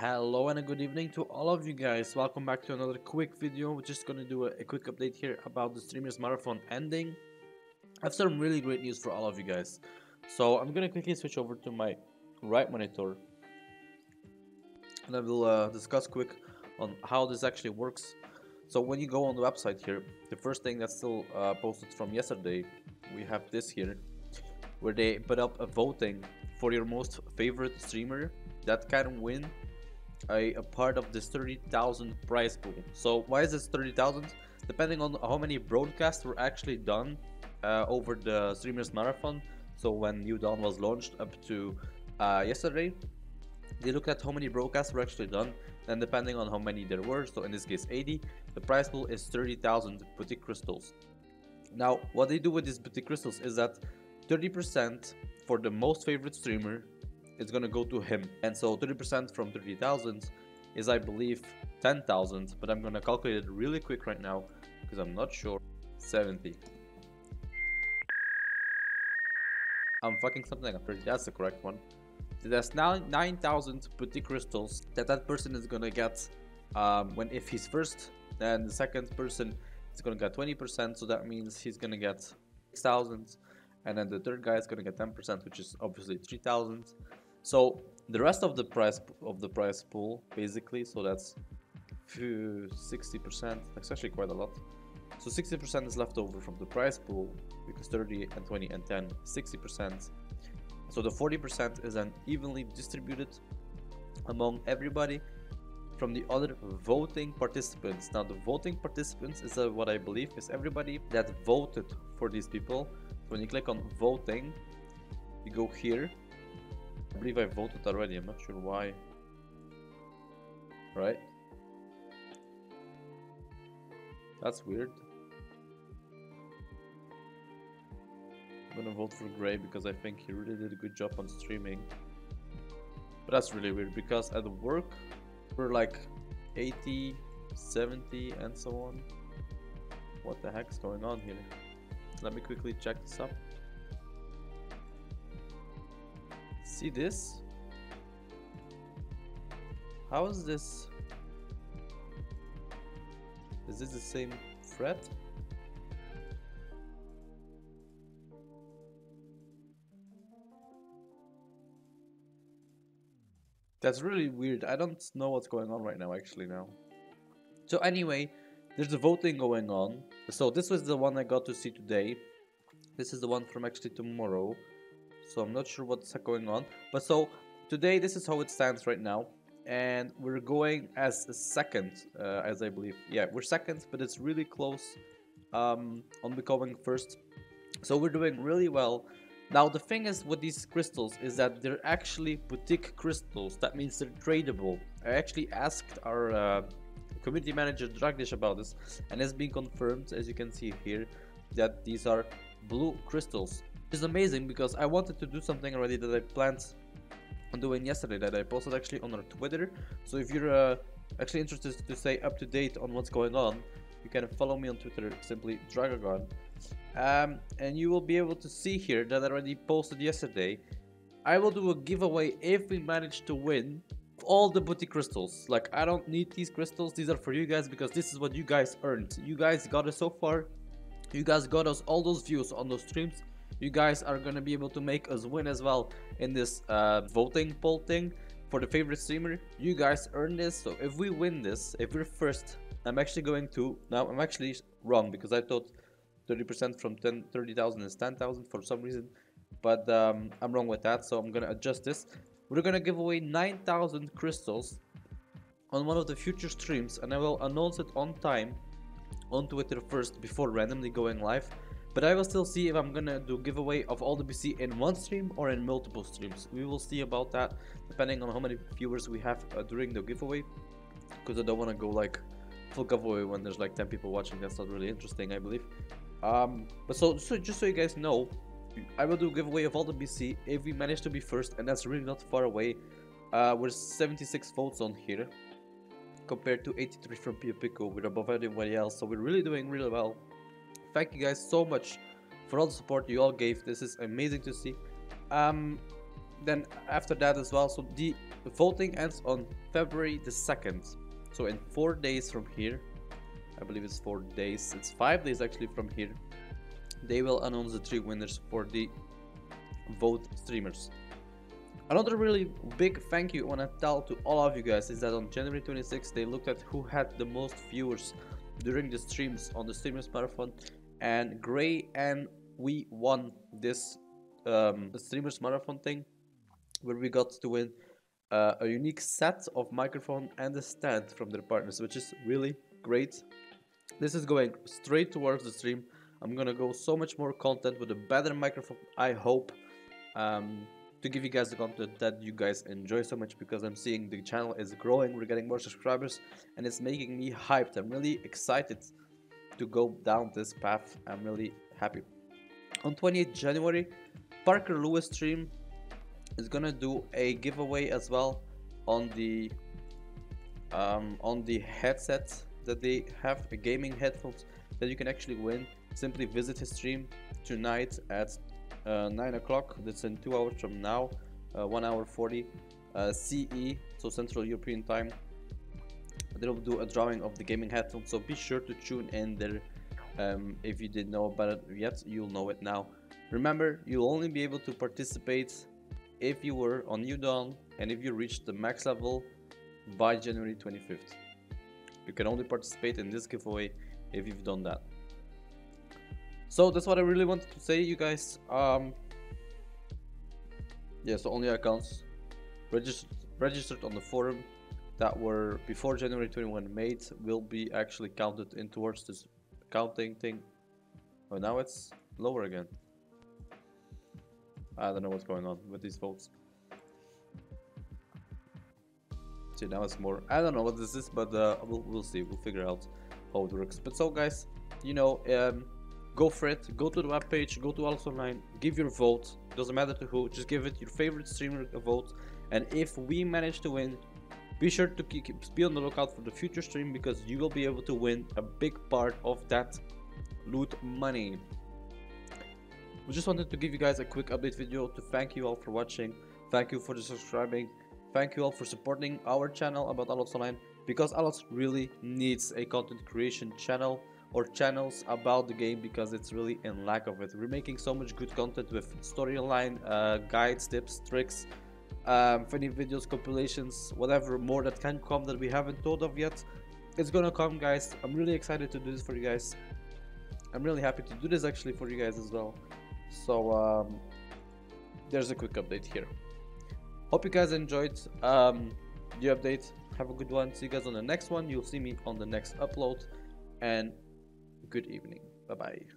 Hello and a good evening to all of you guys. Welcome back to another quick video. We're just gonna do a, a, quick update here about the streamers marathon ending. I have some really great news for all of you guys. So I'm gonna quickly switch over to my right monitor and I will uh, discuss quick on how this actually works. So when you go on the website here, the first thing that's still uh, posted from yesterday, we have this here, where they put up a voting for your most favorite streamer that can win a, a part of this 30,000 prize pool. So why is this 30,000? Depending on how many broadcasts were actually done uh, over the streamers marathon. So when New Dawn was launched up to uh, yesterday, they looked at how many broadcasts were actually done. and depending on how many there were, so in this case 80, the prize pool is 30,000 boutique crystals. Now, what they do with these boutique crystals is that 30% for the most favorite streamer is gonna go to him. And so 30% from 30,000 is I believe 10,000, but I'm gonna calculate it really quick right now because I'm not sure. 70. I'm fucking something up. That's the correct one. That's now 9,000 boutique crystals that that person is gonna get um, when if he's first. Then the second person is gonna get 20%, so that means he's gonna get 6,000 and then the third guy is gonna get 10% which is obviously 3000 so the rest of the price of the price pool basically so that's 60% that's actually quite a lot so 60% is left over from the price pool because 30 and 20 and 10 60% so the 40% is then evenly distributed among everybody from the other voting participants. Now the voting participants is uh, what I believe is everybody that voted for these people So when you click on voting, you go here. I believe I voted already, I'm not sure why. Right? That's weird. I'm gonna vote for Gray because I think he really did a good job on streaming. But that's really weird because at work we're like 80, 70 and so on. What the heck's going on here? Let me quickly check this up. See this? How is this? Is this the same thread? That's really weird. I don't know what's going on right now actually now. So anyway, there's a voting going on. So this was the one I got to see today. This is the one from actually tomorrow. So I'm not sure what's going on. But so today this is how it stands right now. And we're going as a second, uh, as I believe. Yeah, we're second, but it's really close um, on becoming first. So we're doing really well. Now the thing is with these crystals is that they're actually boutique crystals. That means they're tradable. I actually asked our uh, community manager Dragdish about this and it's been confirmed as you can see here that these are blue crystals is amazing because I wanted to do something already that I planned on doing yesterday that I posted actually on our Twitter so if you're uh, actually interested to stay up to date on what's going on you can follow me on Twitter simply Dragagon um, and you will be able to see here that I already posted yesterday I will do a giveaway if we manage to win all the boutique crystals. Like, I don't need these crystals. These are for you guys because this is what you guys earned. You guys got it so far. You guys got us all those views on those streams. You guys are gonna be able to make us win as well in this uh, voting poll thing for the favorite streamer. You guys earned this. So if we win this, if we're first, I'm actually going to... Now, I'm actually wrong because I thought 30% from 10, 30,000 is 10,000 for some reason. But um, I'm wrong with that. So I'm gonna adjust this we're gonna give away 9000 crystals on one of the future streams and I will announce it on time on Twitter first before randomly going live but I will still see if I'm gonna do giveaway of all the BC in one stream or in multiple streams. We will see about that depending on how many viewers we have uh, during the giveaway because I don't want to go like full giveaway when there's like 10 people watching that's not really interesting I believe um, but so, so just so you guys know I will do giveaway of all the BC if we manage to be first, and that's really not far away. Uh, we're 76 votes on here, compared to 83 from Pio Pico. We're above everybody else, so we're really doing really well. Thank you guys so much for all the support you all gave. This is amazing to see. Um, then after that as well so the voting ends on february the 2nd so in four days from here i believe it's four days it's five days actually from here they will announce the three winners for the vote streamers another really big thank you i want to tell to all of you guys is that on january 26th they looked at who had the most viewers during the streams on the streamers marathon and gray and we won this um, streamers marathon thing where we got to win uh, a unique set of microphone and a stand from their partners which is really great. This is going straight towards the stream. I'm gonna go so much more content with a better microphone i hope um, to give you guys the content that you guys enjoy so much because i'm seeing the channel is growing. We're getting more subscribers and it's making me hyped. I'm really excited to go down this path i'm really happy. On 28th january parker lewis stream is gonna do a giveaway as well on the um, on the headset that they have the gaming headphones that you can actually win. Simply visit his stream tonight at uh, 9 o'clock. That's in 2 hours from now uh, 1 hour 40 uh, CE so Central European time they'll do a drawing of the gaming headphones so be sure to tune in there um, if you didn't know about it yet you'll know it now remember you'll only be able to participate if you were on Dawn and if you reached the max level by January 25th. You can only participate in this giveaway if you've done that. So that's what I really wanted to say you guys. Um, yeah, so only accounts registered, registered on the forum that were before January 21 made will be actually counted in towards this counting thing. Oh, now it's lower again. I don't know what's going on with these folks. See, now it's more. I don't know what this is, but uh, we'll, we'll see. We'll figure out how it works. But so, guys, you know, um, go for it. Go to the webpage, go to Allods Online, give your vote. Doesn't matter to who, just give it your favorite streamer a vote. And if we manage to win, be sure to keep, be on the lookout for the future stream because you will be able to win a big part of that loot money. We just wanted to give you guys a quick update video to thank you all for watching. Thank you for the subscribing. Thank you all for supporting our channel about Allods Online because Allods really needs a content creation channel or channels about the game because it's really in lack of it. We're making so much good content with storyline uh, guides tips tricks um, funny videos compilations whatever more that can come that we haven't thought of yet it's gonna come guys. I'm really excited to do this for you guys. I'm really happy to do this actually for you guys as well. So um, there's a quick update here. Hope you guys enjoyed um, the update. Have a good one. See you guys on the next one. You'll see me on the next upload. And good evening. Bye bye